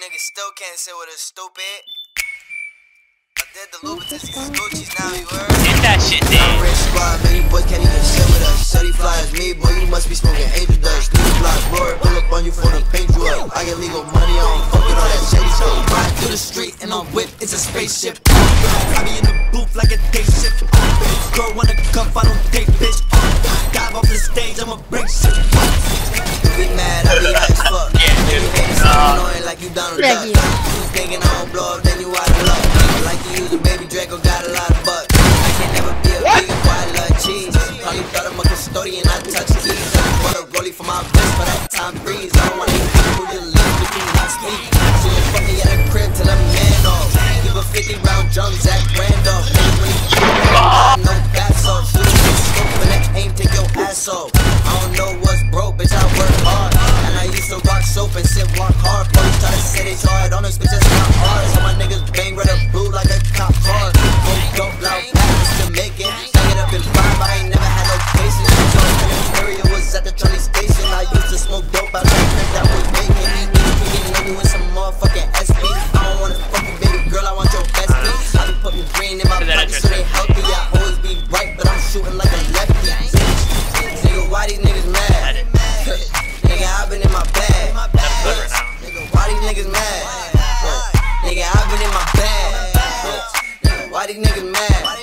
niggas still can't sit with a stupid. I did the Louboutins and Gucci's now, you heard? Get that shit down. Red squad, many boys can't even sit with us. Shutty fly as me, boy, you must be smoking angel dust. New block, Lord, pull up on you for the paint you up. I get legal money, I don't fuck with all that shady stuff. Ride through the street and on whip, it's a spaceship. I be in the booth like a day shift. Girl wanna cuff, I don't take bitch. Dive off the stage, I'ma break shit. Like you down to duck. You thinking I don't blow up, then you out of luck. Like you use a baby Draco, got a lot of bucks. I can never be a vegan, boy, I love cheese. Probably thought I'm a custodian, I touch keys. I bought a rollie for my but that time breeze. I don't want people who just live with me, not speak. So you fuck me at a crib till I'm man off. Give a 50 round drum, Zach Randolph. Niggas when he no that's all. Shoot a scope when that aim, take your ass off. I don't know what's broke, bitch, I work hard. And I used to rock soap and sit walk hard. Police try to they hard on us, bitch, that's not hard. So my niggas bang red or blue like a cop car. Go dope loud, Paris to make it. Up in five, but I ain't never had no patience. So area was at the trolley station. I used to smoke dope out that crib that was making. Niggas know you in some motherfucking SB. I don't wanna fuck you, baby girl, I want your bestie. I be putting green in my pocket so they healthy. I always be right, but I'm shooting like niggas mad? Nigga, I been in my bag. Why these niggas mad?